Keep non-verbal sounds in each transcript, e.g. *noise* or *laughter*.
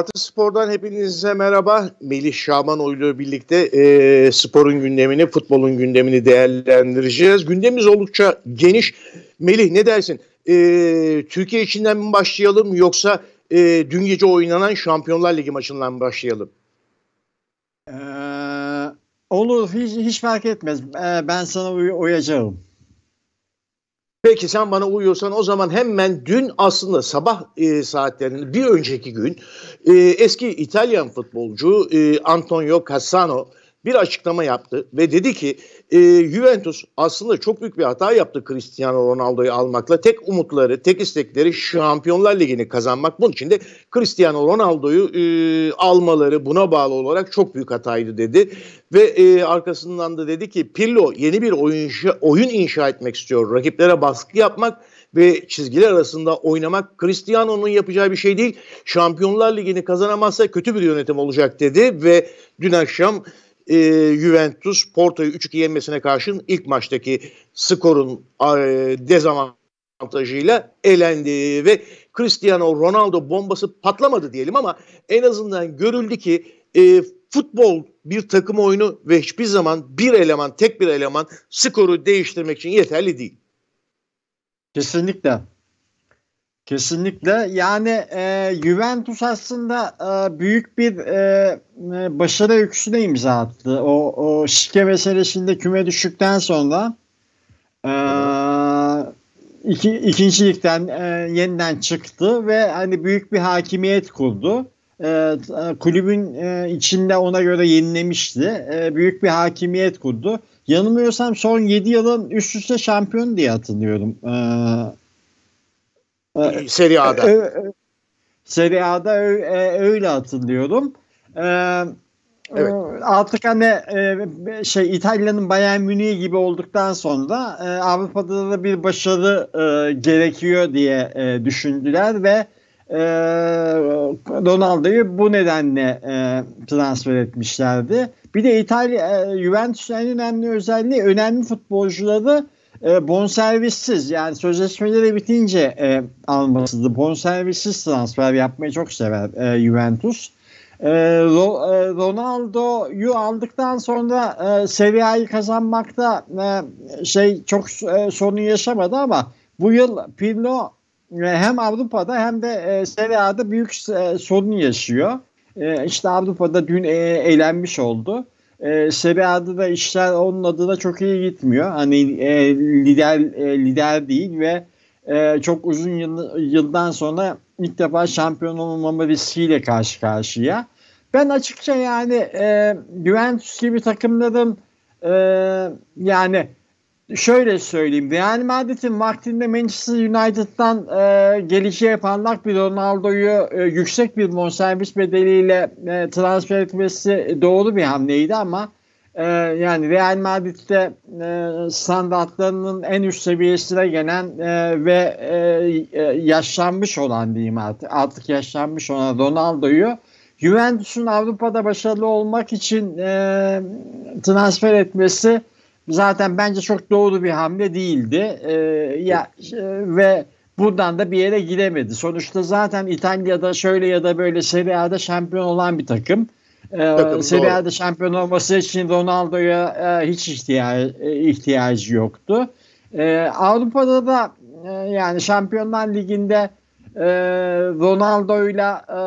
Artı Spor'dan hepinize merhaba. Melih Şamanoğlu birlikte e, sporun gündemini, futbolun gündemini değerlendireceğiz. Gündemimiz oldukça geniş. Melih ne dersin? E, Türkiye içinden mi başlayalım yoksa e, dün gece oynanan Şampiyonlar Ligi maçından mı başlayalım? Ee, olur, hiç, hiç fark etmez. Ee, ben sana uy- uyacağım. Peki sen bana uyuyorsan o zaman hemen dün aslında sabah e, saatlerinde bir önceki gün e, eski İtalyan futbolcu e, Antonio Cassano bir açıklama yaptı ve dedi ki e, Juventus aslında çok büyük bir hata yaptı Cristiano Ronaldo'yu almakla. Tek umutları, tek istekleri Şampiyonlar Ligi'ni kazanmak. Bunun için de Cristiano Ronaldo'yu e, almaları buna bağlı olarak çok büyük hataydı dedi. Ve e, arkasından da dedi ki Pirlo yeni bir oyun, oyun inşa etmek istiyor. Rakiplere baskı yapmak ve çizgiler arasında oynamak Cristiano'nun yapacağı bir şey değil. Şampiyonlar Ligi'ni kazanamazsa kötü bir yönetim olacak dedi ve dün akşam e, Juventus Porto'yu 3-2 yenmesine karşın ilk maçtaki skorun e, dezavantajıyla elendi ve Cristiano Ronaldo bombası patlamadı diyelim ama en azından görüldü ki e, futbol bir takım oyunu ve hiçbir zaman bir eleman, tek bir eleman skoru değiştirmek için yeterli değil. Kesinlikle. Kesinlikle. Yani e, Juventus aslında e, büyük bir e, e, başarı öyküsüne imza attı. O, o şike meselesinde küme düştükten sonra e, iki, ikinci ligden e, yeniden çıktı ve hani büyük bir hakimiyet kurdu. E, kulübün e, içinde ona göre yenilemişti. E, büyük bir hakimiyet kurdu. Yanılmıyorsam son 7 yılın üst üste şampiyon diye hatırlıyorum. E, Serie A'da. Serie A'da öyle hatırlıyorum. Evet. Artık hani şey İtalya'nın Bayern Münih gibi olduktan sonra Avrupa'da da bir başarı gerekiyor diye düşündüler ve Ronaldo'yu bu nedenle transfer etmişlerdi. Bir de İtalya Juventus'un en önemli özelliği önemli futbolcuları e, bonservissiz yani sözleşmeleri bitince e, almasıdır. Bonservissiz transfer yapmayı çok sever e, Juventus. E, Ro, e, Ronaldo'yu aldıktan sonra e, Serie A'yı kazanmakta e, şey çok e, sorun yaşamadı ama bu yıl Pirlo e, hem Avrupa'da hem de e, Serie A'da büyük e, sorun yaşıyor. E, işte Avrupa'da dün e, eğlenmiş oldu e, Serie A'da da işler onun adına çok iyi gitmiyor. Hani e, lider e, lider değil ve e, çok uzun yıl, yıldan sonra ilk defa şampiyon olmama riskiyle karşı karşıya. Ben açıkça yani e, Juventus gibi takımların e, yani şöyle söyleyeyim. Real Madrid'in vaktinde Manchester United'dan e, gelişi yapanlar bir Ronaldo'yu e, yüksek bir bonservis bedeliyle e, transfer etmesi doğru bir hamleydi ama e, yani Real Madrid'de e, standartlarının en üst seviyesine gelen e, ve e, e, yaşlanmış olan diyeyim artık, artık yaşlanmış olan Ronaldo'yu Juventus'un Avrupa'da başarılı olmak için e, transfer etmesi zaten bence çok doğru bir hamle değildi. E, ya e, ve buradan da bir yere gidemedi. Sonuçta zaten İtalya'da şöyle ya da böyle Serie A'da şampiyon olan bir takım. Ee, Serie A'da şampiyon olması için Ronaldo'ya e, hiç ihtiyacı, e, ihtiyacı yoktu. E, Avrupa'da da e, yani Şampiyonlar Ligi'nde e, Ronaldo'yla e,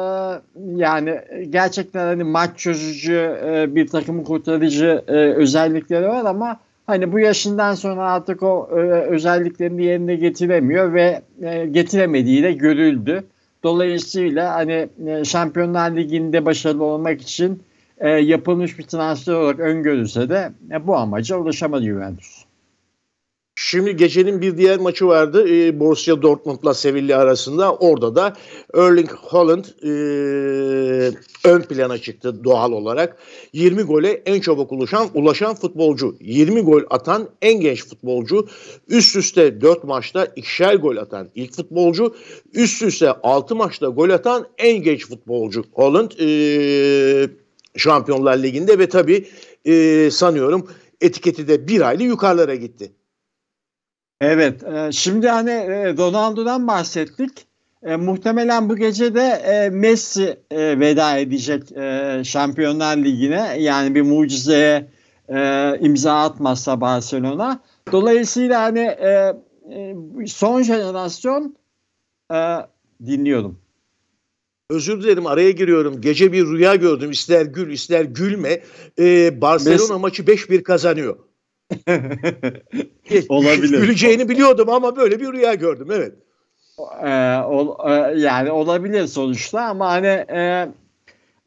yani gerçekten hani maç çözücü e, bir takımı kurtarıcı e, özellikleri var ama hani bu yaşından sonra artık o e, özelliklerini yerine getiremiyor ve e, getiremediği de görüldü. Dolayısıyla hani e, Şampiyonlar Ligi'nde başarılı olmak için e, yapılmış bir transfer olarak öngörülse de e, bu amaca ulaşamadı Juventus. Şimdi gecenin bir diğer maçı vardı. E, Borussia Dortmund'la Sevilla arasında. Orada da Erling Haaland e, ön plana çıktı doğal olarak. 20 gole en çabuk ulaşan, ulaşan futbolcu. 20 gol atan en genç futbolcu. Üst üste 4 maçta ikişer gol atan ilk futbolcu. Üst üste 6 maçta gol atan en genç futbolcu. Haaland e, Şampiyonlar Ligi'nde ve tabii e, sanıyorum etiketi de bir aylı yukarılara gitti. Evet. E, şimdi hani e, Ronaldo'dan bahsettik. E, muhtemelen bu gece de e, Messi e, veda edecek e, Şampiyonlar Ligi'ne. Yani bir mucizeye e, imza atmazsa Barcelona. Dolayısıyla hani e, e, son jenerasyon e, dinliyorum. Özür dilerim araya giriyorum. Gece bir rüya gördüm. İster gül ister gülme. Ee, Barcelona Mes- maçı 5-1 kazanıyor. Olabilir. Güleceğini biliyordum ama böyle bir rüya gördüm. Evet. Ee, ol, e, yani olabilir sonuçta ama hani e,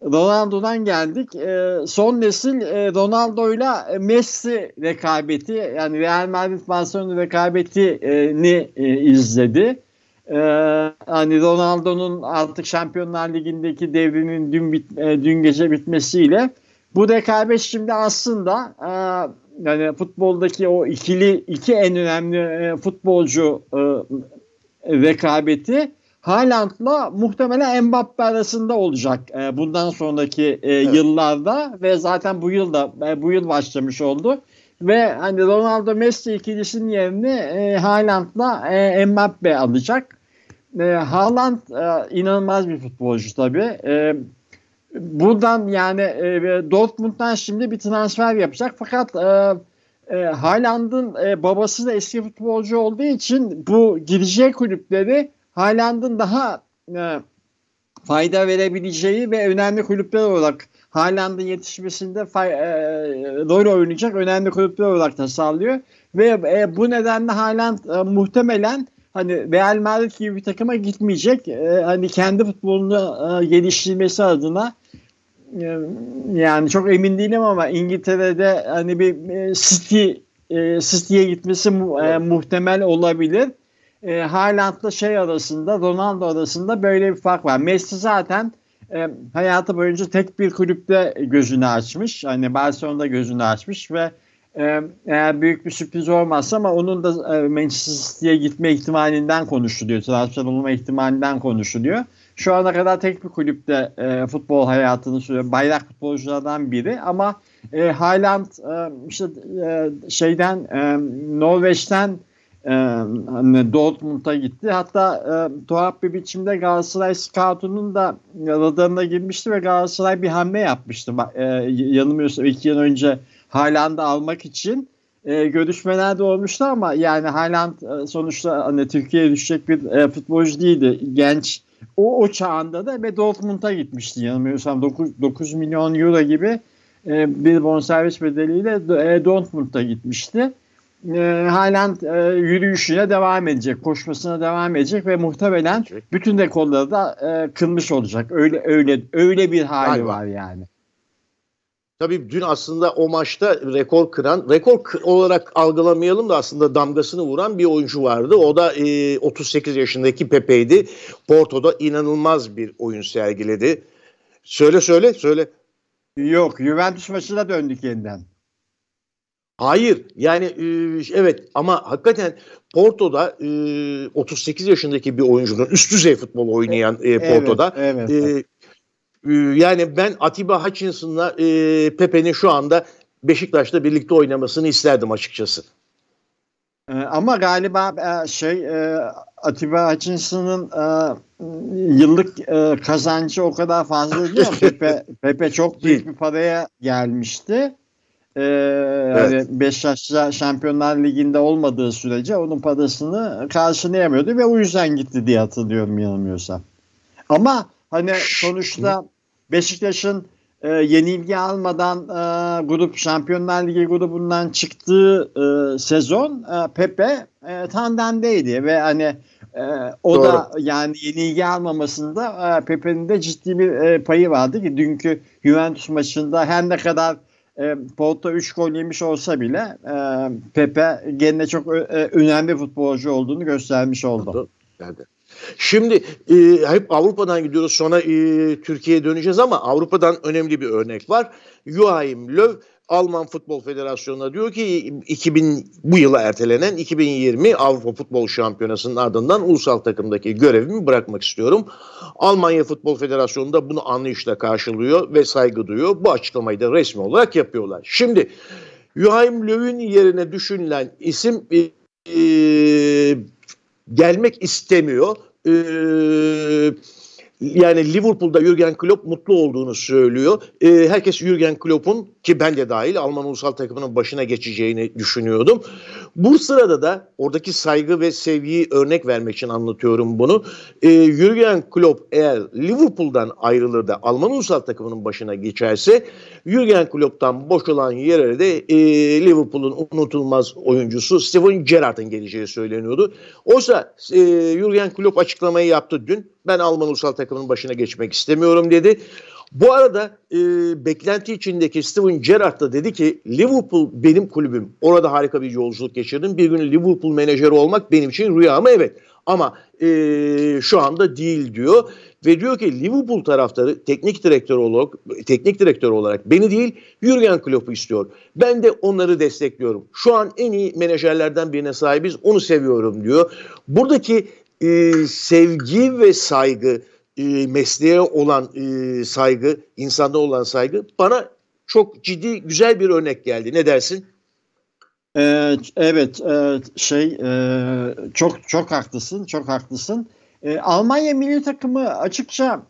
Ronaldo'dan geldik. E, son nesil e, Ronaldo'yla Messi rekabeti yani Real Madrid Barcelona rekabetini e, izledi. E, hani Ronaldo'nun artık Şampiyonlar Ligi'ndeki devrinin dün bit, e, dün gece bitmesiyle bu rekabet şimdi aslında e, yani futboldaki o ikili iki en önemli e, futbolcu e, rekabeti Haaland'la muhtemelen Mbappe arasında olacak e, bundan sonraki e, evet. yıllarda ve zaten bu yıl da e, bu yıl başlamış oldu ve hani Ronaldo Messi ikilisinin yerini e, Haaland'la e, Mbappe alacak. E, Haaland e, inanılmaz bir futbolcu tabii. E, buradan yani e, Dortmund'dan şimdi bir transfer yapacak fakat e, e, Haaland'ın e, babası da eski futbolcu olduğu için bu gideceği kulüpleri Haaland'ın daha e, fayda verebileceği ve önemli kulüpler olarak Haaland'ın yetişmesinde fay, e, rol oynayacak önemli kulüpler olarak da sağlıyor. Ve e, bu nedenle Haaland e, muhtemelen hani Real Madrid gibi bir takıma gitmeyecek. E, hani kendi futbolunu e, geliştirmesi adına yani çok emin değilim ama İngiltere'de hani bir e, City e, City'ye gitmesi e, muhtemel olabilir e, Haaland'la şey arasında Ronaldo arasında böyle bir fark var. Messi zaten e, hayatı boyunca tek bir kulüpte gözünü açmış. Hani Barcelona'da gözünü açmış ve e, eğer büyük bir sürpriz olmazsa ama onun da e, Manchester City'ye gitme ihtimalinden konuşuluyor. Transfer olma ihtimalinden konuşuluyor. Şu ana kadar tek bir kulüpte e, futbol hayatını sürüyor. Bayrak futbolculardan biri ama e, Haaland e, işte e, şeyden e, Norveç'ten e, Dortmund'a gitti. Hatta e, tuhaf bir biçimde Galatasaray Scoutu'nun da radarına girmişti ve Galatasaray bir hamle yapmıştı. E, yanılmıyorsam iki yıl önce Haaland'ı almak için e, görüşmeler de olmuştu ama yani Haaland e, sonuçta hani Türkiye'ye düşecek bir e, futbolcu değildi. Genç o, o çağında da ve Dortmund'a gitmişti yanılmıyorsam 9, 9 milyon euro gibi e, bir bonservis bedeliyle e, Dortmund'a gitmişti e, halen e, yürüyüşüne devam edecek, koşmasına devam edecek ve muhtemelen bütün rekorları da e, kılmış olacak. Öyle öyle öyle bir hali Galiba. var yani. Tabii dün aslında o maçta rekor kıran, rekor olarak algılamayalım da aslında damgasını vuran bir oyuncu vardı. O da e, 38 yaşındaki Pepe'ydi. Porto'da inanılmaz bir oyun sergiledi. Söyle söyle söyle. Yok Juventus maçına döndük yeniden. Hayır yani e, evet ama hakikaten Porto'da e, 38 yaşındaki bir oyuncunun üst düzey futbol oynayan e, Porto'da evet, evet. E, e, yani ben Atiba Hutchinson'la e, Pepe'nin şu anda Beşiktaş'ta birlikte oynamasını isterdim açıkçası. E, ama galiba e, şey e, Atiba Hutchinson'ın yıllık kazancı o kadar fazla değil? *laughs* Pepe, Pepe çok büyük bir paraya gelmişti. Ee, evet. hani Beşiktaş'ta Şampiyonlar Ligi'nde olmadığı sürece onun parasını karşılayamıyordu ve o yüzden gitti diye hatırlıyorum yanılmıyorsam. Ama hani sonuçta Beşiktaş'ın e, yenilgi almadan e, grup Şampiyonlar Ligi grubundan çıktığı e, sezon e, Pepe e, tandemdeydi ve hani e, o Doğru. da yani yenilgi almamasında e, Pepe'nin de ciddi bir e, payı vardı ki dünkü Juventus maçında her ne kadar e, Porto 3 gol yemiş olsa bile e, Pepe gene çok ö, e, önemli futbolcu olduğunu göstermiş oldu. Geldi. Şimdi e, hep Avrupa'dan gidiyoruz sonra e, Türkiye'ye döneceğiz ama Avrupa'dan önemli bir örnek var. Joachim Löw Alman Futbol Federasyonu'na diyor ki 2000 bu yıla ertelenen 2020 Avrupa Futbol Şampiyonası'nın ardından ulusal takımdaki görevimi bırakmak istiyorum. Almanya Futbol Federasyonu da bunu anlayışla karşılıyor ve saygı duyuyor. Bu açıklamayı da resmi olarak yapıyorlar. Şimdi Joachim Löw'ün yerine düşünülen isim e, e, gelmek istemiyor. e, yani Liverpool'da Jurgen Klopp mutlu olduğunu söylüyor. E, herkes Jurgen Klopp'un ki ben de dahil Alman ulusal takımının başına geçeceğini düşünüyordum. Bu sırada da oradaki saygı ve sevgiyi örnek vermek için anlatıyorum bunu. E, Jurgen Klopp eğer Liverpool'dan ayrılır da Alman ulusal takımının başına geçerse Jurgen Klopp'tan boşalan yere de e, Liverpool'un unutulmaz oyuncusu Steven Gerrard'ın geleceği söyleniyordu. Oysa e, Jurgen Klopp açıklamayı yaptı dün. Ben Alman ulusal takımının başına geçmek istemiyorum dedi. Bu arada e, beklenti içindeki Steven Gerrard da dedi ki Liverpool benim kulübüm. Orada harika bir yolculuk geçirdim. Bir gün Liverpool menajeri olmak benim için rüya mı? Evet. Ama e, şu anda değil diyor. Ve diyor ki Liverpool taraftarı teknik direktör olarak teknik direktör olarak beni değil Jurgen Klopp'u istiyor. Ben de onları destekliyorum. Şu an en iyi menajerlerden birine sahibiz. Onu seviyorum diyor. Buradaki e, sevgi ve saygı e, mesleğe olan e, saygı, insanda olan saygı bana çok ciddi güzel bir örnek geldi. Ne dersin? Ee, evet, e, şey e, çok çok haklısın, çok haklısın. E, Almanya milli takımı açıkça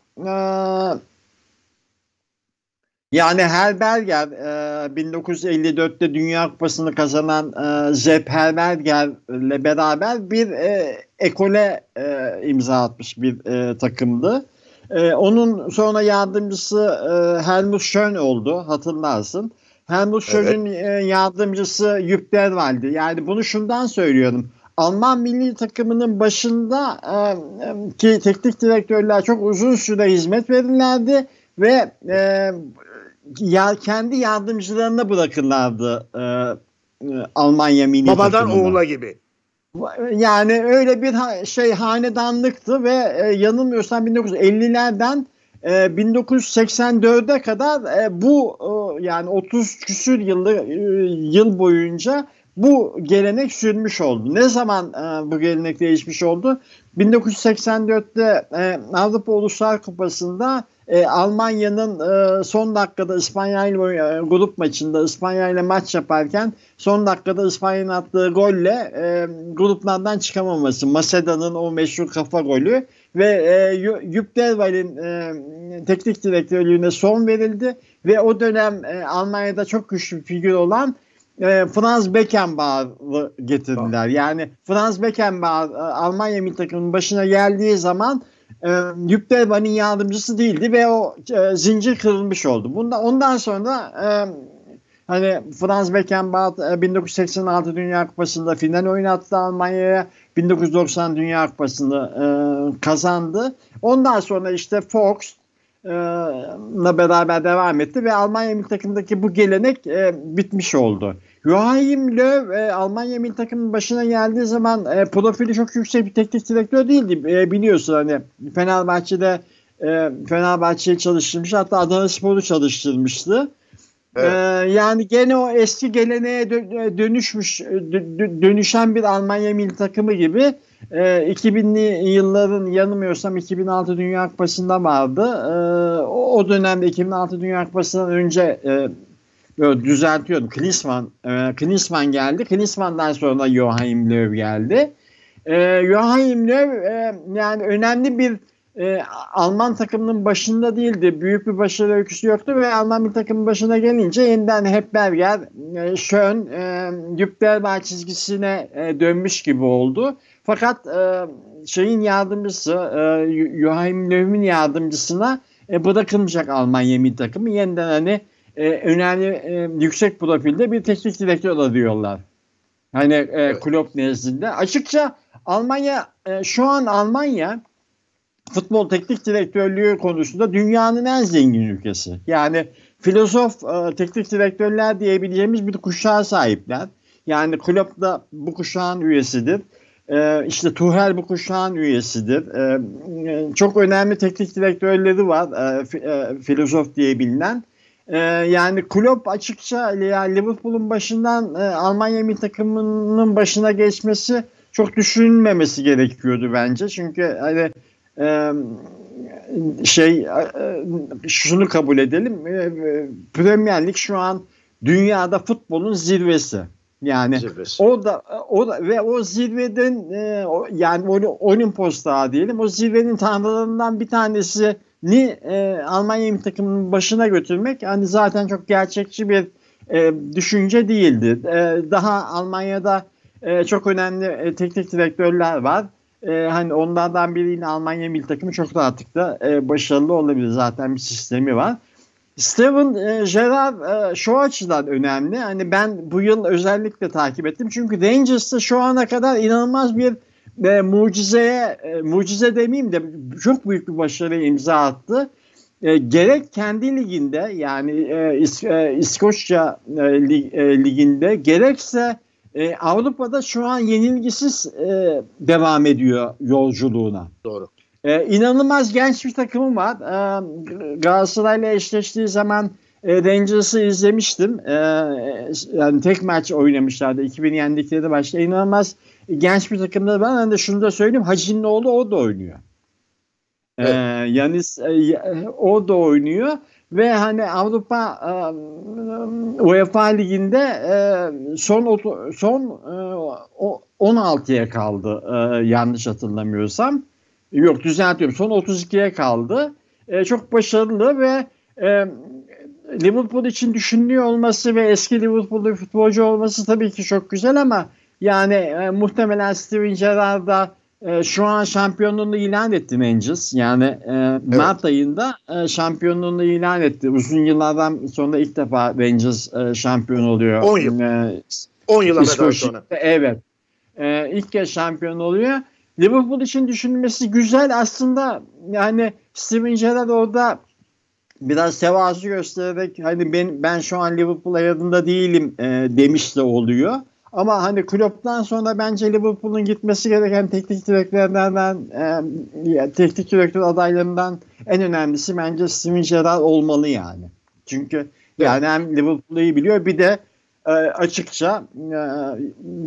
yani Herberger e, 1954'te Dünya Kupası'nı kazanan e, Sepp Herberger ile beraber bir ekole e, imza atmış bir e, takımdı. E, onun sonra yardımcısı e, Helmut Schön oldu hatırlarsın. Helmut Schön'ün evet. e, yardımcısı Jupp Derwal'di. Yani bunu şundan söylüyorum. Alman milli takımının başında e, e ki teknik direktörler çok uzun süre hizmet verirlerdi ve e, ya kendi yardımcılarına bırakırlardı e, e, Almanya milli Babadan takımına. oğula gibi. Yani öyle bir ha, şey hanedanlıktı ve e, yanılmıyorsam 1950'lerden e, 1984'e kadar e, bu e, yani 30 küsür yıllı e, yıl boyunca bu gelenek sürmüş oldu. Ne zaman e, bu gelenek değişmiş oldu? 1984'te e, Avrupa Uluslar Kupası'nda e, Almanya'nın e, son dakikada İspanya ile e, grup maçında İspanya ile maç yaparken son dakikada İspanya'nın attığı golle e, gruplardan çıkamaması. Maseda'nın o meşhur kafa golü ve e, Jupp Derwal'in e, teknik direktörlüğüne son verildi ve o dönem e, Almanya'da çok güçlü bir figür olan e, Franz Beckenbauer'ı getirdiler. Yani Franz Beckenbauer e, Almanya milli takımının başına geldiği zaman e, Yüptelman'ın yardımcısı değildi ve o e, zincir kırılmış oldu. Bundan, ondan sonra e, hani Franz Beckenbauer e, 1986 Dünya Kupası'nda final oynattı Almanya'ya. 1990 Dünya Kupası'nı e, kazandı. Ondan sonra işte Fox ile beraber devam etti ve Almanya milli bu gelenek e, bitmiş oldu. Joachim Löw e, Almanya milli takımının başına geldiği zaman e, profili çok yüksek bir teknik direktör değildi. E, biliyorsun hani Fenerbahçe'de e, Fenerbahçe'yi çalıştırmış hatta Adana Spor'u çalıştırmıştı. Evet. Ee, yani gene o eski geleneğe dönüşmüş dönüşen bir Almanya milli takımı gibi e, 2000'li yılların yanılmıyorsam 2006 Dünya Kupası'nda vardı. E, o dönemde 2006 Dünya Kupası'ndan önce e, Böyle düzeltiyorum. Klinsmann, e, Klinsmann geldi. Klinsmann'dan sonra Joachim Löw geldi. E, Joachim Löw e, yani önemli bir e, Alman takımının başında değildi. Büyük bir başarı öyküsü yoktu ve Alman bir takımın başına gelince yeniden hep Berger, e, Schön, e, Güptelbay çizgisine e, dönmüş gibi oldu. Fakat e, şeyin yardımcısı, e, Joachim Löw'ün yardımcısına e, bırakılmayacak Almanya milli takımı yeniden hani e, önemli e, yüksek profilde bir teknik direktör arıyorlar. Hani e, evet. Klopp nezdinde. Açıkça Almanya e, şu an Almanya futbol teknik direktörlüğü konusunda dünyanın en zengin ülkesi. Yani filozof e, teknik direktörler diyebileceğimiz bir kuşağa sahipler. Yani Klopp da bu kuşağın üyesidir. E, işte Tuchel bu kuşağın üyesidir. E, e, çok önemli teknik direktörleri var. E, fi, e, filozof diye bilinen. E, yani Klopp açıkça yani Liverpool'un başından e, Almanya milli takımının başına geçmesi çok düşünülmemesi gerekiyordu bence. Çünkü hani e, şey e, şunu kabul edelim. E, Premier Lig şu an dünyada futbolun zirvesi. Yani Zirvesi. o da o da ve o zirveden e, o, yani Olimpos Dağı diyelim o zirvenin tanrılarından bir tanesini e, Almanya takımının başına götürmek hani zaten çok gerçekçi bir e, düşünce değildi. E, daha Almanya'da e, çok önemli e, teknik direktörler var. E, hani onlardan biriyle Almanya milli takımı çok rahatlıkla e, başarılı olabilir. Zaten bir sistemi var. Steven e, Gerrard e, şu açıdan önemli. Hani ben bu yıl özellikle takip ettim. Çünkü Rangers'ta şu ana kadar inanılmaz bir e, mucizeye, e, mucize demeyeyim de çok büyük bir başarıya imza attı. E, gerek kendi liginde yani e, İs, e, İskoçya e, lig, e, liginde gerekse e, Avrupa'da şu an yenilgisiz e, devam ediyor yolculuğuna. Doğru. Ee, inanılmaz genç bir takımım var. Ee, Galatasaray'la eşleştiği zaman e, Rangers'ı izlemiştim. Ee, yani tek maç oynamışlardı. 2000 yendikleri başta. İnanılmaz genç bir takımda ben hani de şunu da söyleyeyim. Hacı'nın oğlu o da oynuyor. Ee, evet. Yanis e, o da oynuyor ve hani Avrupa e, UEFA liginde e, son son 16'ya kaldı yanlış hatırlamıyorsam. Yok düzeltiyorum. Son 32'ye kaldı. E, çok başarılı ve e, Liverpool için düşünülüyor olması ve eski Liverpool'da futbolcu olması tabii ki çok güzel ama yani e, muhtemelen Steven Gerrard da e, şu an şampiyonluğunu ilan etti Rangers. Yani e, evet. Mart ayında e, şampiyonluğunu ilan etti. Uzun yıllardan sonra ilk defa Rangers e, şampiyon oluyor. 10 yıl. E, 10 yıl sonra. Evet. E, ilk kez şampiyon oluyor. Liverpool için düşünülmesi güzel aslında yani Steven Gerrard orada biraz tevazu göstererek hani ben ben şu an Liverpool ayarında değilim e, demiş de oluyor. Ama hani Klopp'tan sonra bence Liverpool'un gitmesi gereken teknik direktörlerden e, teknik direktör adaylarından en önemlisi bence Steven Gerrard olmalı yani. Çünkü yani hem Liverpool'u iyi biliyor bir de e, açıkça e,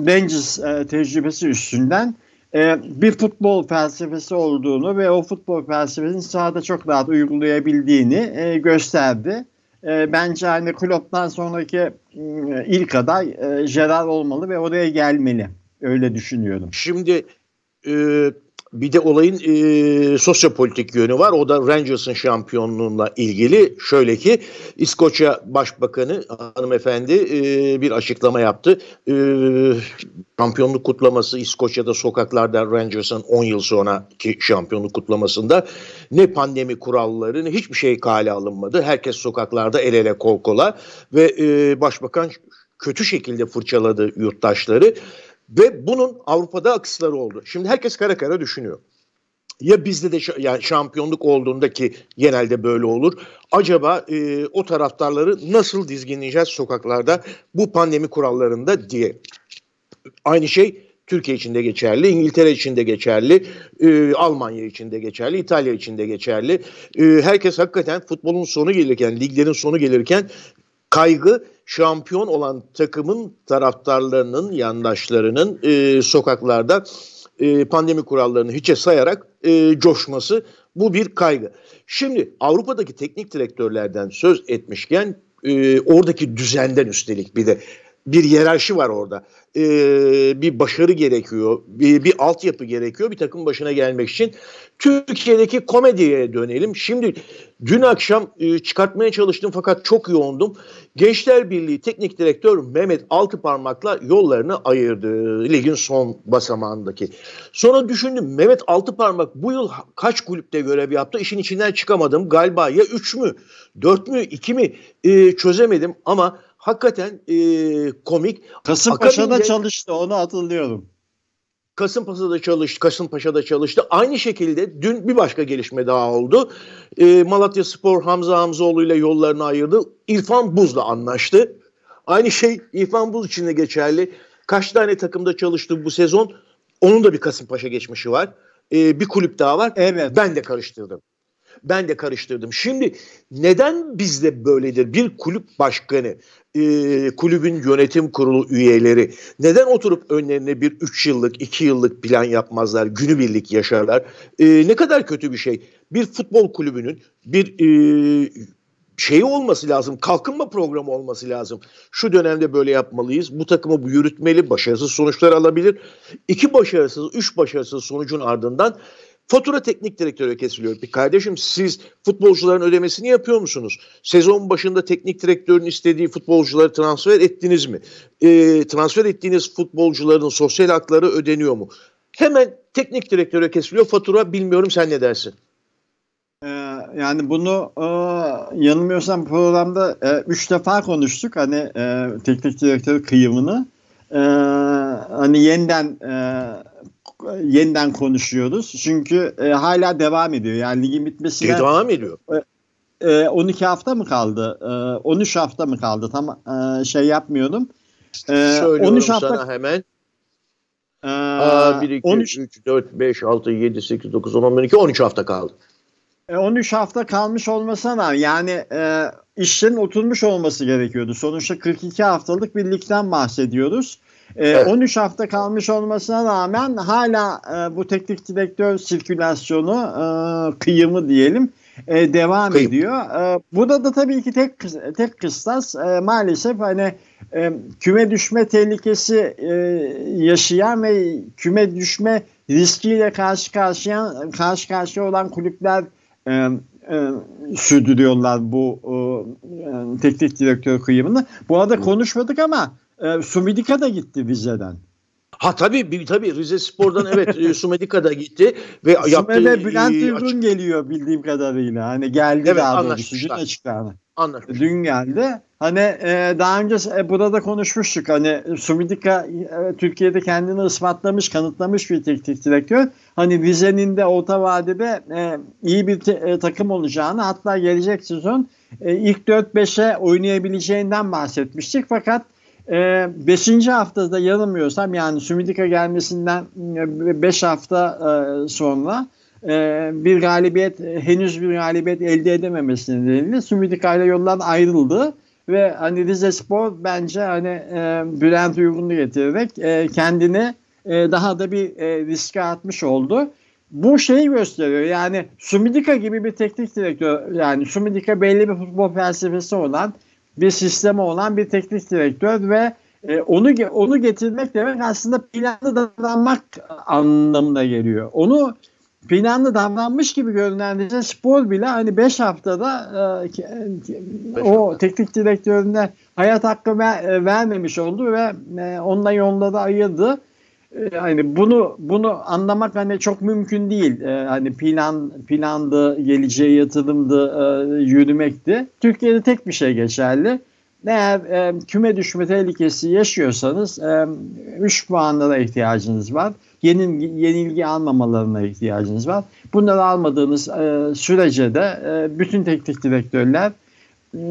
Rangers e, tecrübesi üstünden e, bir futbol felsefesi olduğunu ve o futbol felsefesini sahada çok rahat uygulayabildiğini e, gösterdi. E, bence hani Klopp'tan sonraki e, ilk aday e, Gerard olmalı ve oraya gelmeli. Öyle düşünüyorum. Şimdi e, bir de olayın e, sosyopolitik yönü var. O da Rangers'ın şampiyonluğuna ilgili. Şöyle ki İskoçya Başbakanı hanımefendi e, bir açıklama yaptı. E, şampiyonluk kutlaması İskoçya'da sokaklarda Rangers'ın 10 yıl sonraki şampiyonluk kutlamasında ne pandemi kuralları ne hiçbir şey kale alınmadı. Herkes sokaklarda el ele kol kola ve e, başbakan kötü şekilde fırçaladı yurttaşları. Ve bunun Avrupa'da akısları oldu. Şimdi herkes kara kara düşünüyor. Ya bizde de yani şampiyonluk olduğunda ki genelde böyle olur. Acaba e, o taraftarları nasıl dizginleyeceğiz sokaklarda bu pandemi kurallarında diye. Aynı şey Türkiye için de geçerli, İngiltere için de geçerli, e, Almanya için de geçerli, İtalya için de geçerli. E, herkes hakikaten futbolun sonu gelirken, liglerin sonu gelirken kaygı şampiyon olan takımın taraftarlarının, yandaşlarının e, sokaklarda e, pandemi kurallarını hiçe sayarak e, coşması bu bir kaygı. Şimdi Avrupa'daki teknik direktörlerden söz etmişken e, oradaki düzenden üstelik bir de bir yerarşi var orada. Ee, bir başarı gerekiyor, bir, bir altyapı gerekiyor bir takım başına gelmek için. Türkiye'deki komediye dönelim. Şimdi dün akşam e, çıkartmaya çalıştım fakat çok yoğundum. Gençler Birliği Teknik Direktör Mehmet Altıparmak'la yollarını ayırdı ligin son basamağındaki. Sonra düşündüm Mehmet Altıparmak bu yıl kaç kulüpte görev yaptı? İşin içinden çıkamadım. Galiba ya 3 mü, 4 mü, 2 mi e, çözemedim ama hakikaten e, komik. Kasımpaşa'da Akabinde, çalıştı onu hatırlıyorum. Kasımpaşa'da çalıştı, Kasımpaşa'da çalıştı. Aynı şekilde dün bir başka gelişme daha oldu. E, Malatya Spor Hamza Hamzoğlu ile yollarını ayırdı. İrfan Buz'la anlaştı. Aynı şey İrfan Buz için de geçerli. Kaç tane takımda çalıştı bu sezon? Onun da bir Kasımpaşa geçmişi var. E, bir kulüp daha var. Evet. Ben de karıştırdım. Ben de karıştırdım. Şimdi neden bizde böyledir? Bir kulüp başkanı, e, kulübün yönetim kurulu üyeleri neden oturup önlerine bir 3 yıllık, 2 yıllık plan yapmazlar, günübirlik yaşarlar? E, ne kadar kötü bir şey. Bir futbol kulübünün, bir e, şeyi olması lazım. Kalkınma programı olması lazım. Şu dönemde böyle yapmalıyız. Bu takımı bu yürütmeli. Başarısız sonuçlar alabilir. İki başarısız, üç başarısız sonucun ardından fatura teknik direktöre kesiliyor. Bir kardeşim siz futbolcuların ödemesini yapıyor musunuz? Sezon başında teknik direktörün istediği futbolcuları transfer ettiniz mi? E, transfer ettiğiniz futbolcuların sosyal hakları ödeniyor mu? Hemen teknik direktöre kesiliyor fatura bilmiyorum sen ne dersin? Ee, yani bunu e, yanılmıyorsam programda e, üç defa konuştuk hani e, teknik direktör kıyımını e, hani yeniden e, yeniden konuşuyoruz çünkü e, hala devam ediyor yani ligin bitmesine devam ediyor. E, 12 hafta mı kaldı? E, 13 hafta mı kaldı? Tam e, şey yapmıyordum. E, Söylüyorum 13 hafta, sana hemen. Ee, Aa, 1, 2, 13, 3, 4, 5, 6, 7, 8, 9, 10, 12, 13 hafta kaldı. 13 hafta kalmış olmasına yani e, işlerin oturmuş olması gerekiyordu. Sonuçta 42 haftalık bir ligden bahsediyoruz. E, evet. 13 hafta kalmış olmasına rağmen hala e, bu teknik direktör sirkülasyonu e, kıyımı diyelim e, devam Kıyım. ediyor. Burada da tabii ki tek tek kıstas maalesef hani küme düşme tehlikesi yaşayan ve küme düşme riskiyle karşı karşıya karşı karşıya olan kulüpler e, sürdürüyorlar bu e, teknik direktör kıyımını. Bu arada konuşmadık ama e, Sumidika da gitti vizeden. Ha tabii tabii Rize Spor'dan evet *laughs* e, Sumedika da gitti ve Sume yaptığı ve Bülent Yıldırım e, geliyor bildiğim kadarıyla. Hani geldi evet, daha doğrusu dün açıklandı. Anlaşmışlar. Dün geldi. Hani e, daha önce e, burada da konuşmuştuk. Hani Sumidika e, Türkiye'de kendini ispatlamış, kanıtlamış bir teknik direktör. Hani Rize'nin de orta vadede e, iyi bir te, e, takım olacağını hatta gelecek sezon e, ilk 4-5'e oynayabileceğinden bahsetmiştik. Fakat 5. E, haftada yanılmıyorsam yani Sumidika gelmesinden 5 e, hafta e, sonra e, bir galibiyet henüz bir galibiyet elde edememesi nedeniyle Sumidika ile yoldan ayrıldı ve hani Rize Spor bence hani e, Bülent Uygun'u getirerek e, kendini e, daha da bir e, riske atmış oldu. Bu şeyi gösteriyor yani Sumidika gibi bir teknik direktör yani Sumidika belli bir futbol felsefesi olan bir sistemi olan bir teknik direktör ve e, onu onu getirmek demek aslında planlı davranmak anlamına geliyor. Onu planlı davranmış gibi görünen Rize Spor bile hani 5 haftada e, o teknik direktörüne hayat hakkı ver, e, vermemiş oldu ve e, onunla yolda da ayırdı. E, hani bunu bunu anlamak hani çok mümkün değil. E, hani plan plandı, geleceğe yatırımdı, e, yürümekti. Türkiye'de tek bir şey geçerli. Eğer e, küme düşme tehlikesi yaşıyorsanız e, 3 puanlara ihtiyacınız var yenilgi, yenilgi almamalarına ihtiyacınız var. Bunları almadığınız e, sürece de e, bütün teknik direktörler e,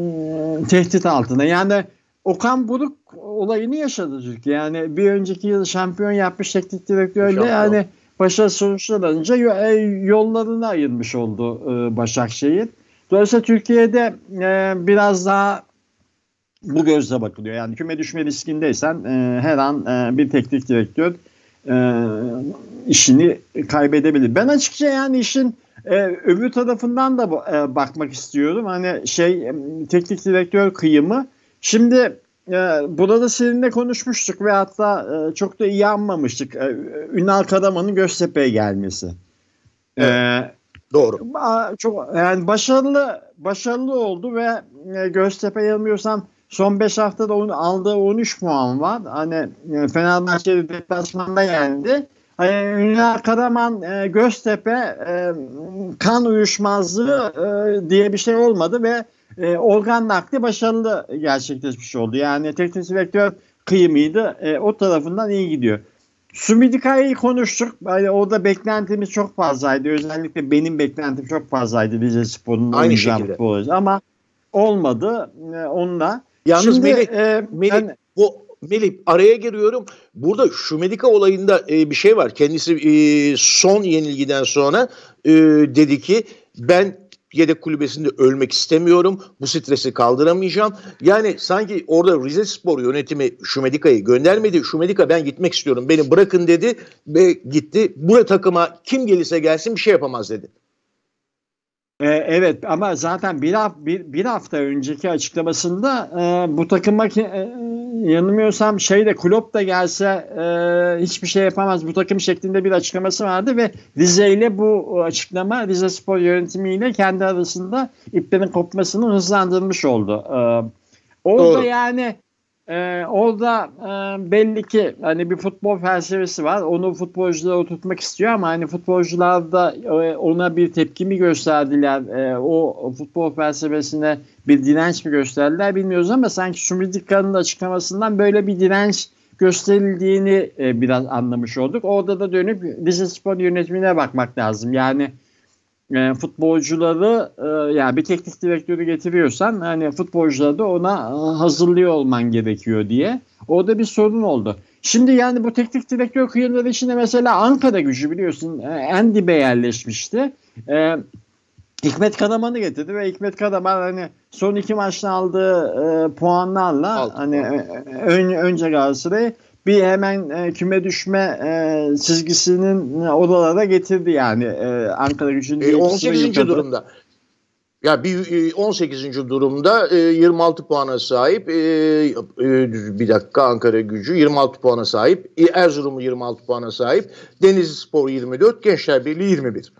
tehdit altında. Yani Okan Buruk olayını yaşadı Türkiye. Yani bir önceki yıl şampiyon yapmış teknik direktörle yani başarı sonuçlar alınca e, yollarını ayırmış oldu e, Başakşehir. Dolayısıyla Türkiye'de e, biraz daha bu gözle bakılıyor. Yani küme düşme riskindeysen her an bir teknik direktör işini kaybedebilir. Ben açıkça yani işin e, öbür tarafından da e, bakmak istiyorum. Hani şey teknik direktör kıyımı. Şimdi e, burada seninle konuşmuştuk ve hatta e, çok da iyi anmamıştık. E, Ünal Karaman'ın Göztepe'ye gelmesi. E, evet. E, Doğru. Çok yani başarılı başarılı oldu ve e, Göztepe yanılmıyorsam Son 5 haftada onu aldığı 13 puan var. Hani e, Fenerbahçe deplasmanda yendi. Hani Ünal Karaman, e, Göztepe e, kan uyuşmazlığı e, diye bir şey olmadı ve e, organ nakli başarılı gerçekleşmiş oldu. Yani teknik direktör kıyımıydı. E, o tarafından iyi gidiyor. Sumidika'yı konuştuk. Yani orada beklentimiz çok fazlaydı. Özellikle benim beklentim çok fazlaydı Rize Spor'un Aynı şekilde. Ama olmadı e, onunla. Yalnız Şimdi, Melih, e, Melih ben, bu Melih araya giriyorum. Burada şu Medika olayında e, bir şey var. Kendisi e, son yenilgiden sonra e, dedi ki ben yedek kulübesinde ölmek istemiyorum. Bu stresi kaldıramayacağım. Yani sanki orada Rize Spor yönetimi Şumedika'yı göndermedi. Şumedika ben gitmek istiyorum. Beni bırakın dedi ve gitti. Bu takıma kim gelirse gelsin bir şey yapamaz dedi. Ee, evet ama zaten bir, bir, bir hafta önceki açıklamasında e, bu takıma e, yanılmıyorsam şey de Klopp da gelse e, hiçbir şey yapamaz bu takım şeklinde bir açıklaması vardı ve Rize ile bu açıklama Rize Spor yönetimiyle kendi arasında iplerin kopmasını hızlandırmış oldu. E, orada Doğru. yani ee, orada e, belli ki hani bir futbol felsefesi var. Onu futbolculara oturtmak istiyor ama hani futbolcular da e, ona bir tepki mi gösterdiler? E, o futbol felsefesine bir direnç mi gösterdiler bilmiyoruz ama sanki Sumridika'nın açıklamasından böyle bir direnç gösterildiğini e, biraz anlamış olduk. Orada da dönüp Rize Spor yönetimine bakmak lazım. Yani e, futbolcuları e, yani bir teknik direktörü getiriyorsan hani futbolcuları da ona e, hazırlıyor olman gerekiyor diye. Orada bir sorun oldu. Şimdi yani bu teknik direktör kıyımları içinde mesela Ankara gücü biliyorsun e, dibe yerleşmişti. E, Hikmet Karaman'ı getirdi ve Hikmet Karaman hani son iki maçta aldığı e, puanlarla Alt hani e, ön, önce Galatasaray'ı bir hemen e, küme düşme e, çizgisinin e, odalara getirdi yani e, Ankara gücünün. E, 18. durumda. Ya bir 18. E, durumda e, 26 puana sahip. E, e, bir dakika Ankara Gücü 26 puana sahip. Erzurum 26 puana sahip. Denizli Spor 24, Gençler Birliği 21.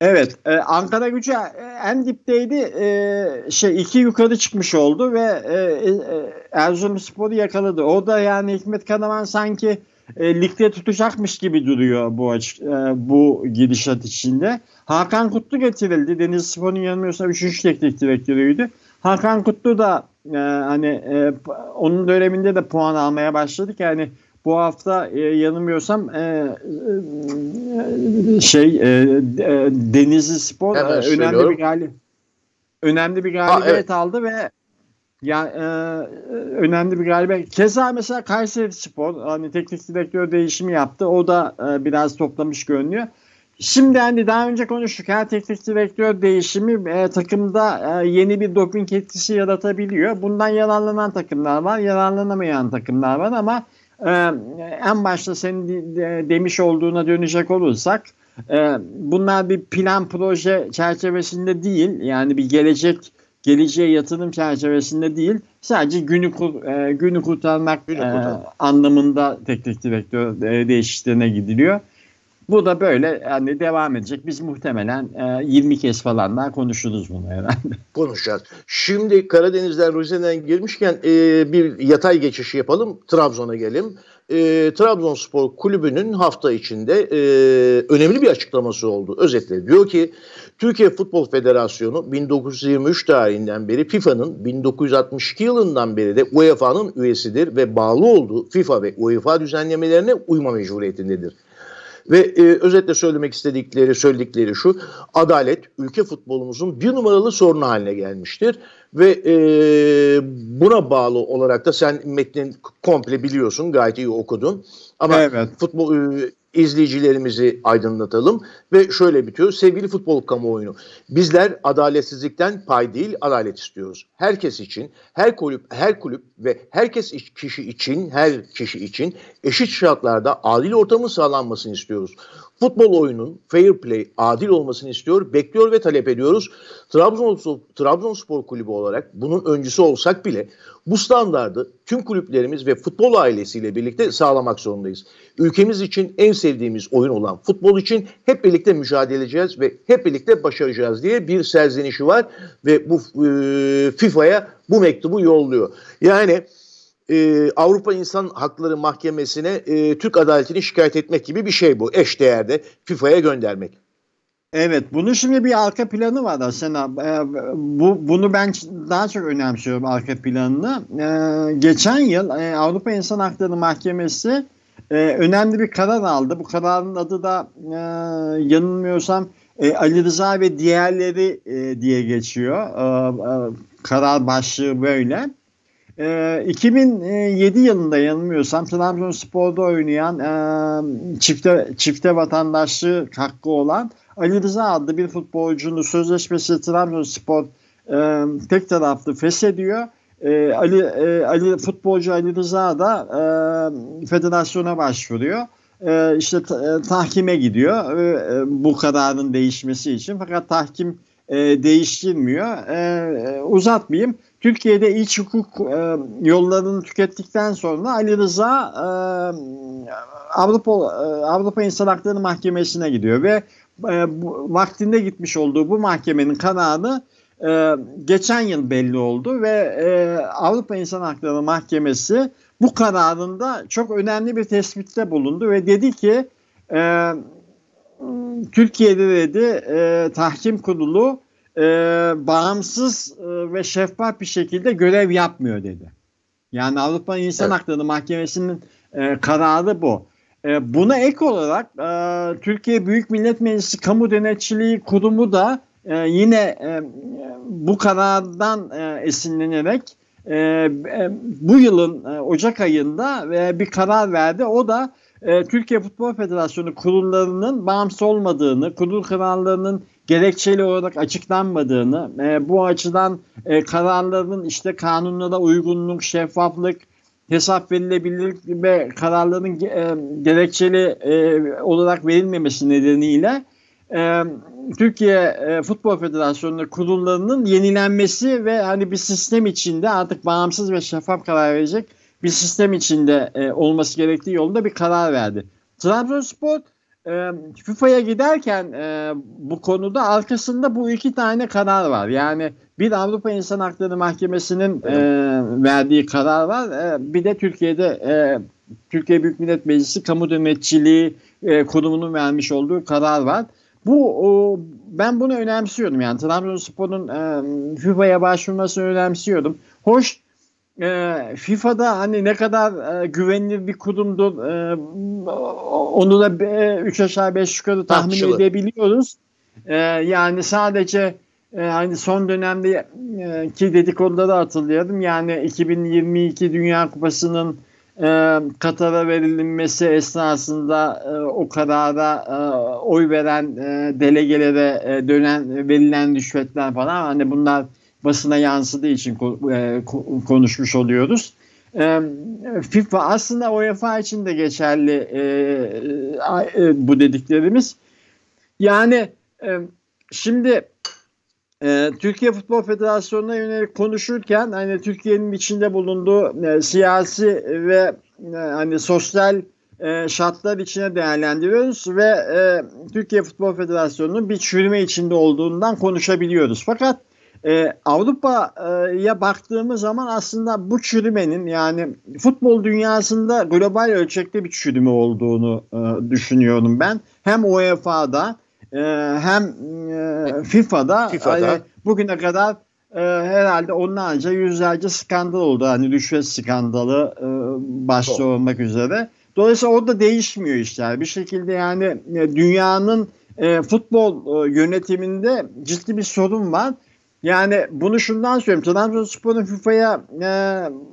Evet, e, Ankara Gücü e, en dipteydi. E, şey iki yukarı çıkmış oldu ve e, e, Erzurumspor'u yakaladı. O da yani Hikmet Karaman sanki e, ligde tutacakmış gibi duruyor bu açık, e, bu gidişat içinde. Hakan Kutlu getirildi. Deniz Spor'un yanılmıyorsam 3. teknik direktörüydü. Hakan Kutlu da e, hani e, onun döneminde de puan almaya başladık. Yani bu hafta e, yanılmıyorsam e, e, şey e, e, Denizli Spor e, önemli bir galip önemli bir galibiyet evet. aldı ve ya e, önemli bir galibiyet. Keza mesela Kayseri Spor hani teknik direktör değişimi yaptı. O da e, biraz toplamış görünüyor. Şimdi hani daha önce konuştuk her teknik direktör değişimi e, takımda e, yeni bir doping etkisi yaratabiliyor. Bundan yararlanan takımlar var, yararlanamayan takımlar var ama e, en başta senin de, demiş olduğuna dönecek olursak e, bunlar bir plan proje çerçevesinde değil yani bir gelecek geleceğe yatırım çerçevesinde değil sadece günü kur, e, günü kurtarmak günü e, anlamında teknik direktör e, değişikliğine gidiliyor. Bu da böyle yani devam edecek. Biz muhtemelen e, 20 kez falan daha konuşuruz bunu herhalde. *laughs* Konuşacağız. Şimdi Karadeniz'den Rize'den girmişken e, bir yatay geçişi yapalım. Trabzon'a gelelim. E, Trabzonspor Kulübü'nün hafta içinde e, önemli bir açıklaması oldu. Özetle diyor ki Türkiye Futbol Federasyonu 1923 tarihinden beri FIFA'nın 1962 yılından beri de UEFA'nın üyesidir ve bağlı olduğu FIFA ve UEFA düzenlemelerine uyma mecburiyetindedir. Ve e, özetle söylemek istedikleri, söyledikleri şu, adalet ülke futbolumuzun bir numaralı sorunu haline gelmiştir. Ve e, buna bağlı olarak da sen metnin komple biliyorsun, gayet iyi okudun. Ama evet. futbol e, izleyicilerimizi aydınlatalım ve şöyle bitiyor. Sevgili futbol kamuoyunu bizler adaletsizlikten pay değil adalet istiyoruz. Herkes için, her kulüp, her kulüp ve herkes kişi için, her kişi için eşit şartlarda adil ortamın sağlanmasını istiyoruz. Futbol oyunun fair play, adil olmasını istiyor, bekliyor ve talep ediyoruz. Trabzonspor, kulübü olarak bunun öncüsü olsak bile bu standardı tüm kulüplerimiz ve futbol ailesiyle birlikte sağlamak zorundayız. Ülkemiz için en sevdiğimiz oyun olan futbol için hep birlikte mücadele edeceğiz ve hep birlikte başaracağız diye bir serzenişi var ve bu e, FIFA'ya bu mektubu yolluyor. Yani e, Avrupa İnsan Hakları Mahkemesi'ne e, Türk adaletini şikayet etmek gibi bir şey bu. Eş değerde FIFA'ya göndermek. Evet, bunu şimdi bir arka planı var aslında. E, bu bunu ben daha çok önemsiyorum arka planını. E, geçen yıl e, Avrupa İnsan Hakları Mahkemesi e, önemli bir karar aldı. Bu kararın adı da e, yanılmıyorsam e, Ali Rıza ve diğerleri e, diye geçiyor. E, e, karar başlığı böyle. E, 2007 yılında yanılmıyorsam Trabzonspor'da oynayan e, çifte çifte vatandaşlığı hakkı olan Ali Rıza adlı bir futbolcunun sözleşmesi Trabzonspor e, tek taraflı feshediyor. E, Ali, e, Ali futbolcu Ali Rıza da e, federasyona başvuruyor. E, işte e, tahkime gidiyor e, bu kararın değişmesi için. Fakat tahkim e, değiştirmiyor. E, uzatmayayım. Türkiye'de iç hukuk e, yollarını tükettikten sonra Ali Rıza e, Avrupa e, Avrupa İnsan Hakları Mahkemesi'ne gidiyor ve e, bu, vaktinde gitmiş olduğu bu mahkemenin kararı e, geçen yıl belli oldu ve e, Avrupa İnsan Hakları Mahkemesi bu kararında çok önemli bir tespitte bulundu ve dedi ki e, Türkiye'de dedi e, tahkim kurulu e, bağımsız e, ve şeffaf bir şekilde görev yapmıyor dedi. Yani Avrupa İnsan evet. Hakları Mahkemesi'nin e, kararı bu. E, buna ek olarak e, Türkiye Büyük Millet Meclisi Kamu Denetçiliği Kurumu da e, yine e, bu karardan e, esinlenerek e, e, bu yılın e, Ocak ayında e, bir karar verdi. O da e, Türkiye Futbol Federasyonu kurullarının bağımsız olmadığını, kurul kararlarının gerekçeli olarak açıklanmadığını, e, bu açıdan e, kararların işte kanunlara uygunluk, şeffaflık, hesap verilebilirlik ve kararların e, gerekçeli e, olarak verilmemesi nedeniyle e, Türkiye e, Futbol Federasyonu kurullarının yenilenmesi ve hani bir sistem içinde artık bağımsız ve şeffaf karar verecek bir sistem içinde e, olması gerektiği yolunda bir karar verdi. Trabzonspor e, FIFA'ya giderken e, bu konuda arkasında bu iki tane karar var. Yani bir Avrupa İnsan Hakları Mahkemesi'nin e, verdiği karar var. E, bir de Türkiye'de e, Türkiye Büyük Millet Meclisi Kamu Demetçiliği e, kurumunun vermiş olduğu karar var. Bu o, ben bunu önemsiyorum yani Trabzonspor'un e, FIFA'ya başvurmasını önemsiyorum. Hoş e, FIFA'da hani ne kadar e, güvenilir bir kurumdur e, onu da 3 e, aşağı 5 yukarı tahmin Tartışılı. edebiliyoruz. E, yani sadece e, hani son dönemde e, ki dedikoduları hatırlayalım. Yani 2022 Dünya Kupası'nın e, Katar'a verilmesi esnasında e, o karara e, oy veren e, delegelere e, dönen verilen rüşvetler falan hani bunlar basına yansıdığı için e, konuşmuş oluyoruz. E, FIFA aslında UEFA için de geçerli e, bu dediklerimiz. Yani şimdi Türkiye Futbol Federasyonu'na yönelik konuşurken hani Türkiye'nin içinde bulunduğu siyasi ve e, hani sosyal şartlar içine değerlendiriyoruz ve Türkiye Futbol Federasyonu'nun bir çürüme içinde olduğundan konuşabiliyoruz. Fakat e, Avrupa'ya baktığımız zaman aslında bu çürümenin yani futbol dünyasında global ölçekte bir çürüme olduğunu e, düşünüyorum ben. Hem UEFA'da e, hem e, FIFA'da, FIFA'da. Yani bugüne kadar e, herhalde onlarca yüzlerce skandal oldu. Hani rüşvet skandalı e, başta oh. olmak üzere. Dolayısıyla orada değişmiyor işler. Bir şekilde yani e, dünyanın e, futbol e, yönetiminde ciddi bir sorun var. Yani bunu şundan söylüyorum. Trabzonspor'un FIFA'ya e,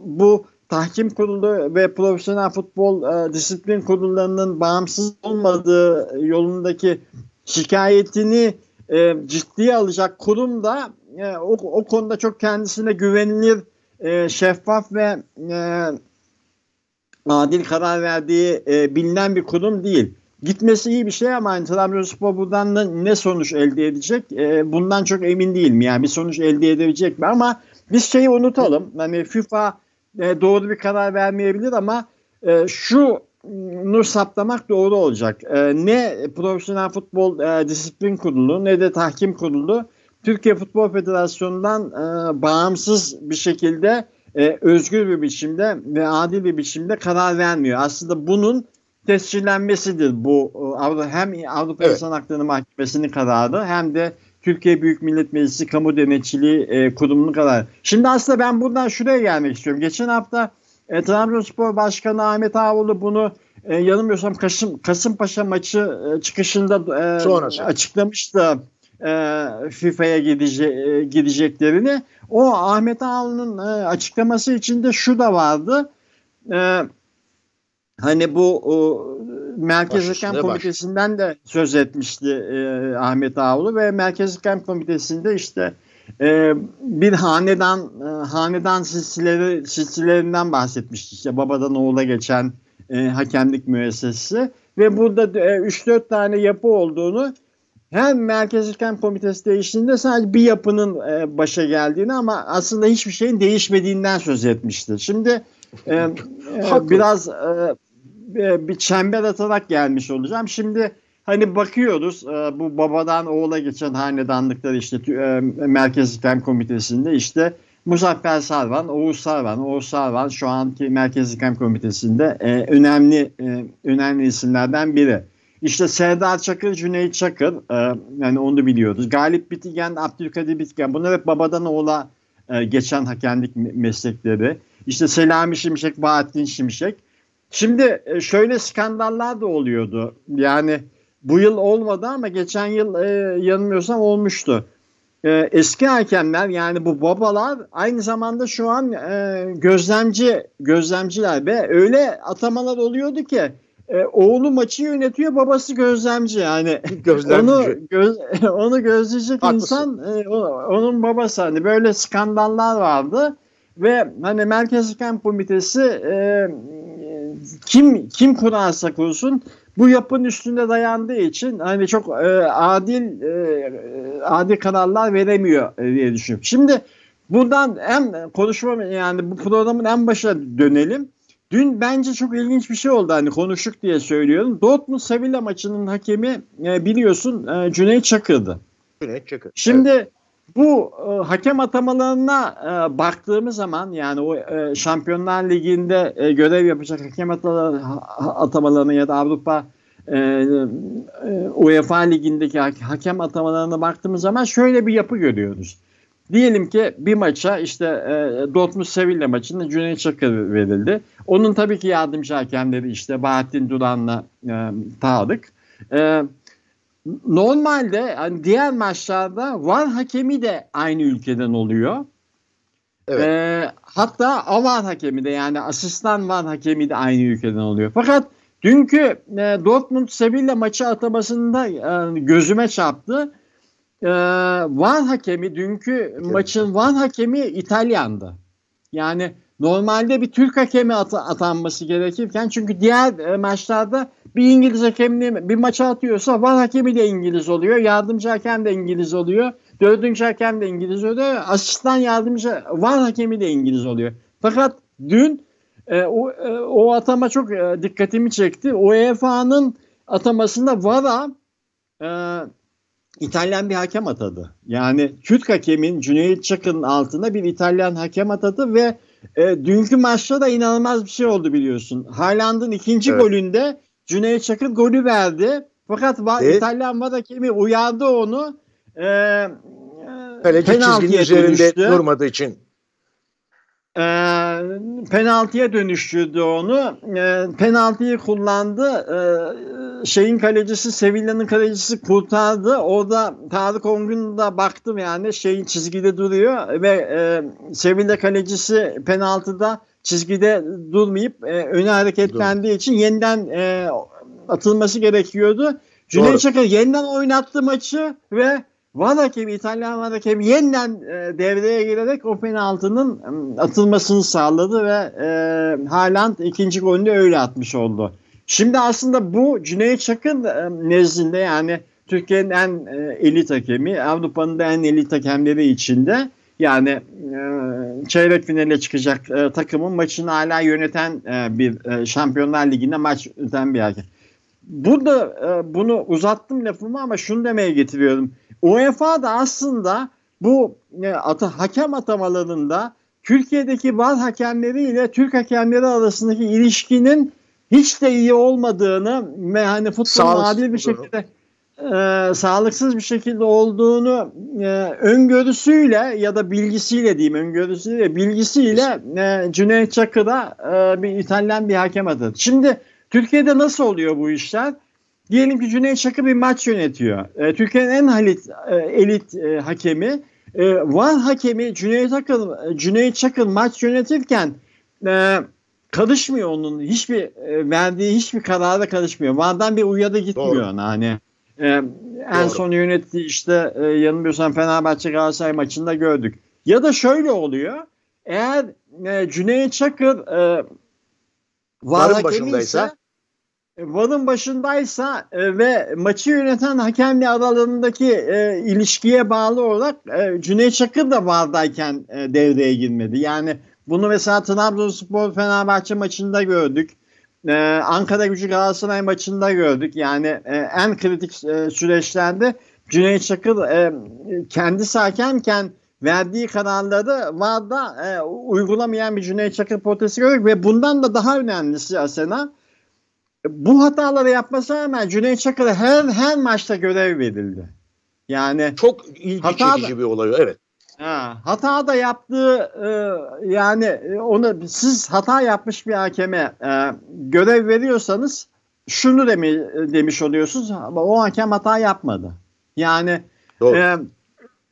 bu tahkim kurulu ve profesyonel futbol e, disiplin kurullarının bağımsız olmadığı yolundaki şikayetini e, ciddiye alacak kurum da e, o, o konuda çok kendisine güvenilir, e, şeffaf ve e, adil karar verdiği e, bilinen bir kurum değil. Gitmesi iyi bir şey ama hani Trabzonspor buradan da ne sonuç elde edecek? E, bundan çok emin değilim. Yani bir sonuç elde edebilecek mi? Ama biz şeyi unutalım. Hani FIFA e, doğru bir karar vermeyebilir ama e, şu nur saptamak doğru olacak. E, ne Profesyonel Futbol e, Disiplin Kurulu ne de Tahkim Kurulu Türkiye Futbol Federasyonu'ndan e, bağımsız bir şekilde e, özgür bir biçimde ve adil bir biçimde karar vermiyor. Aslında bunun tescillenmesidir bu e, hem Avrupa evet. İnsan Hakları Mahkemesi'nin kararı hem de Türkiye Büyük Millet Meclisi Kamu Denetçiliği e, Kurumu'nun kararı. Şimdi aslında ben buradan şuraya gelmek istiyorum. Geçen hafta e, Trabzonspor Başkanı Ahmet Ağoğlu bunu e, yanılmıyorsam Kasım, Kasımpaşa maçı e, çıkışında e, açıklamıştı e, FIFA'ya gidece, e, gideceklerini. O Ahmet Ağaoğlu'nun e, açıklaması içinde şu da vardı. E, hani bu o, Merkez Hakem Komitesi'nden de söz etmişti e, Ahmet Ağoğlu ve Merkez Hakem Komitesi'nde işte e, bir hanedan e, hanedan silsileri silsilerinden bahsetmişti. İşte babadan oğula geçen e, hakemlik müessesesi ve burada e, 3-4 tane yapı olduğunu hem Merkez İlkem Komitesi değiştiğinde sadece bir yapının e, başa geldiğini ama aslında hiçbir şeyin değişmediğinden söz etmişti. Şimdi e, e, biraz e, e, bir çember atarak gelmiş olacağım. Şimdi hani bakıyoruz e, bu babadan oğula geçen hanedanlıklar işte e, Merkez Komitesi'nde işte Muzaffer Sarvan, Oğuz Sarvan, Oğuz Sarvan şu anki Merkez İlkem Komitesi'nde e, önemli e, önemli isimlerden biri. İşte Serdar Çakır, Cüneyt Çakır yani onu biliyoruz. Galip Bitigen, Abdülkadir Bitigen bunlar hep babadan oğula geçen hakemlik meslekleri. İşte Selami Şimşek, Bahattin Şimşek. Şimdi e, şöyle skandallar da oluyordu. Yani bu yıl olmadı ama geçen yıl e, yanılmıyorsam olmuştu. E, eski hakemler yani bu babalar aynı zamanda şu an e, gözlemci gözlemciler ve öyle atamalar oluyordu ki e, oğlu maçı yönetiyor babası gözlemci yani *laughs* gözlemci. onu göz, *laughs* onu gözleyecek Haklısın. insan e, onun babası hani böyle skandallar vardı ve hani Merkez Hakem Komitesi e, kim kim kurarsa kursun bu yapının üstünde dayandığı için hani çok e, adil e, adil kararlar veremiyor e, diye düşünüyorum. Şimdi buradan en konuşma yani bu programın en başına dönelim. Dün bence çok ilginç bir şey oldu hani konuştuk diye söylüyorum. Dortmund Sevilla maçının hakemi e, biliyorsun e, Cüneyt Çakır'dı. Cüneyt Çakır. Şimdi evet. Bu e, hakem atamalarına e, baktığımız zaman yani o e, Şampiyonlar Ligi'nde e, görev yapacak hakem atamalarına ya da Avrupa e, e, UEFA Ligi'ndeki hakem atamalarına baktığımız zaman şöyle bir yapı görüyoruz. Diyelim ki bir maça işte e, Dortmund Sevilla maçında Cüneyt Çakır verildi. Onun tabii ki yardımcı hakemleri işte Bahattin Duran'la e, Tarık. E, normalde yani diğer maçlarda var hakemi de aynı ülkeden oluyor. Evet. E, hatta avar hakemi de yani asistan var hakemi de aynı ülkeden oluyor. Fakat dünkü e, Dortmund Sevilla maçı atamasında e, gözüme çarptı e, Van hakemi dünkü evet. maçın Van hakemi İtalyandı. Yani normalde bir Türk hakemi at- atanması gerekirken çünkü diğer e, maçlarda bir İngiliz hakemini bir maça atıyorsa Van hakemi de İngiliz oluyor. Yardımcı hakem de İngiliz oluyor. Dördüncü hakem de İngiliz oluyor. Asistan yardımcı Van hakemi de İngiliz oluyor. Fakat dün e, o, e, o atama çok e, dikkatimi çekti. UEFA'nın atamasında VAR'a e, İtalyan bir hakem atadı. Yani Türk hakemin Cüneyt Çakır'ın altında bir İtalyan hakem atadı ve e, dünkü maçta da inanılmaz bir şey oldu biliyorsun. Haaland'ın ikinci evet. golünde Cüneyt Çakır golü verdi. Fakat evet. İtalyan var hakemi uyardı onu. E, Kaleci çizginin üzerinde dönüştü. durmadığı için e, penaltıya dönüştürdü onu. E, penaltıyı kullandı. E, şeyin kalecisi Sevilla'nın kalecisi kurtardı. Orada Tarık Ongun da baktım yani şeyin çizgide duruyor ve e, Sevilla kalecisi penaltıda çizgide durmayıp e, öne hareketlendiği için yeniden e, atılması gerekiyordu. Cüneyt Çakır yeniden oynattı maçı ve Var hakemi, İtalyan var hakemi yeniden e, devreye girerek o penaltının e, atılmasını sağladı ve e, Haaland ikinci golünü öyle atmış oldu. Şimdi aslında bu Cüneyt Çakır e, nezdinde yani Türkiye'nin en e, elit hakemi, Avrupa'nın da en elit hakemleri içinde yani e, çeyrek finale çıkacak e, takımın maçını hala yöneten e, bir e, Şampiyonlar Ligi'nde maç yöneten bir hakem. Burada e, bunu uzattım lafımı ama şunu demeye getiriyorum. UEFA da aslında bu e, ata, hakem atamalarında Türkiye'deki var hakemleri ile Türk hakemleri arasındaki ilişkinin hiç de iyi olmadığını ve hani futbolun adil bir şekilde e, sağlıksız bir şekilde olduğunu e, öngörüsüyle ya da bilgisiyle diyeyim öngörüsüyle bilgisiyle e, Cüneyt Çakır'a e, bir İtalyan bir hakem atadı. Şimdi Türkiye'de nasıl oluyor bu işler? Diyelim ki Cüneyt Çakır bir maç yönetiyor. E, Türkiye'nin en halit, e, elit e, hakemi. E, Van hakemi Cüneyt Çakır, Cüneyt Çakır maç yönetirken e, karışmıyor onun. Hiçbir e, verdiği hiçbir karara karışmıyor. Van'dan bir uyarı gitmiyor Doğru. ona. Hani e, en son yönettiği işte e, yanılmıyorsam Fenerbahçe Galatasaray maçında gördük. Ya da şöyle oluyor. Eğer e, Cüneyt Çakır e, Van hakemi ise Varın başındaysa e, ve maçı yöneten hakemle aralarındaki e, ilişkiye bağlı olarak e, Cüneyt Çakır da vardayken e, devreye girmedi. Yani bunu mesela Trabzonspor Fenerbahçe maçında gördük. Ee, Ankara Gücü Galatasaray maçında gördük. Yani e, en kritik e, süreçlerde Cüneyt Çakır e, kendi hakemken verdiği kararları VAR'da e, uygulamayan bir Cüneyt Çakır portresi gördük ve bundan da daha önemlisi Asena bu hataları yapmasına rağmen Cüneyt Çakır'a her her maçta görev verildi. Yani çok ilgi hata çekici bir olay evet. Ha, hata da yaptığı e, yani e, onu siz hata yapmış bir hakeme e, görev veriyorsanız şunu demi, demiş oluyorsunuz ama o hakem hata yapmadı. Yani e,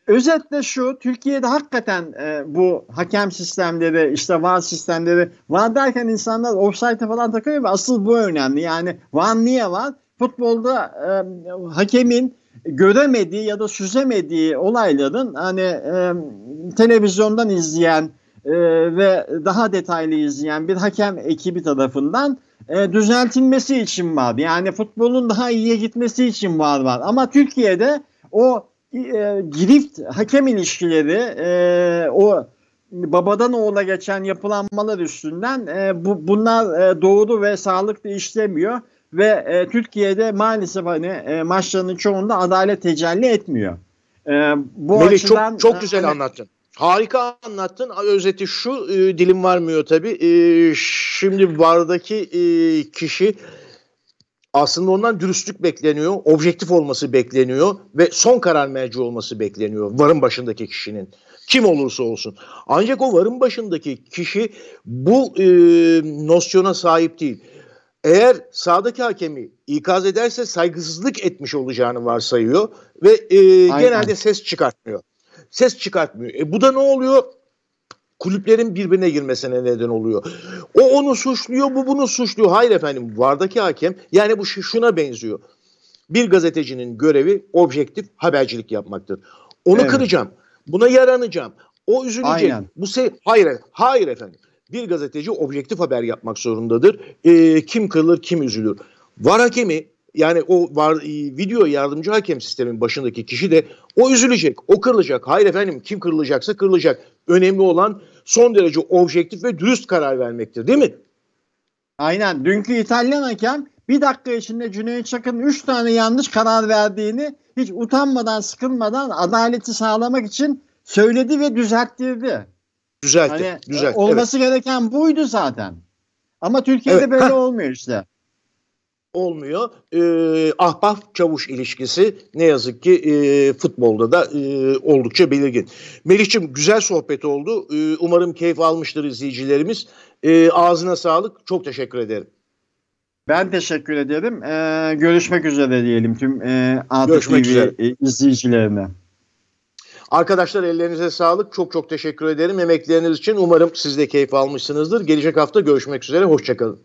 özetle şu Türkiye'de hakikaten e, bu hakem sistemleri işte var sistemleri var derken insanlar offside'e falan takıyor ve asıl bu önemli. Yani var niye var? Futbolda e, hakemin göremediği ya da süzemediği olayların hani e, televizyondan izleyen e, ve daha detaylı izleyen bir hakem ekibi tarafından e, düzeltilmesi için var. Yani futbolun daha iyiye gitmesi için var var. Ama Türkiye'de o e, girift hakem ilişkileri e, o babadan oğula geçen yapılanmalar üstünden e, bu, bunlar e, doğru ve sağlıklı işlemiyor ve e, Türkiye'de maalesef hani e, maçlarının çoğunda adalet tecelli etmiyor. E, bu Melih açıdan, çok çok güzel hani, anlattın. Harika anlattın. Özeti şu e, dilim varmıyor tabii. E, şimdi vardaki e, kişi aslında ondan dürüstlük bekleniyor, objektif olması bekleniyor ve son karar merci olması bekleniyor varın başındaki kişinin. Kim olursa olsun. Ancak o varın başındaki kişi bu e, nosyona sahip değil eğer sağdaki hakemi ikaz ederse saygısızlık etmiş olacağını varsayıyor ve e, genelde ses çıkartmıyor. Ses çıkartmıyor. E, bu da ne oluyor? Kulüplerin birbirine girmesine neden oluyor. O onu suçluyor, bu bunu suçluyor. Hayır efendim, vardaki hakem yani bu şuna benziyor. Bir gazetecinin görevi objektif habercilik yapmaktır. Onu evet. kıracağım. Buna yaranacağım. O üzülecek. Aynen. Bu se hayır, hayır efendim bir gazeteci objektif haber yapmak zorundadır. E, kim kırılır kim üzülür. Var hakemi yani o var e, video yardımcı hakem sistemin başındaki kişi de o üzülecek, o kırılacak. Hayır efendim kim kırılacaksa kırılacak. Önemli olan son derece objektif ve dürüst karar vermektir değil mi? Aynen. Dünkü İtalyan hakem bir dakika içinde Cüneyt Çakır'ın 3 tane yanlış karar verdiğini hiç utanmadan sıkılmadan adaleti sağlamak için söyledi ve düzelttirdi. Düzeltti. Hani, düzeltti. Olması evet. gereken buydu zaten. Ama Türkiye'de evet. böyle Heh. olmuyor işte. Olmuyor. Ee, ahbap çavuş ilişkisi ne yazık ki e, futbolda da e, oldukça belirgin. Melih'ciğim güzel sohbet oldu. E, umarım keyif almıştır izleyicilerimiz. E, ağzına sağlık. Çok teşekkür ederim. Ben teşekkür ederim. Ee, görüşmek üzere diyelim tüm e, ATV izleyicilerine. Arkadaşlar ellerinize sağlık. Çok çok teşekkür ederim emekleriniz için. Umarım siz de keyif almışsınızdır. Gelecek hafta görüşmek üzere. Hoşçakalın.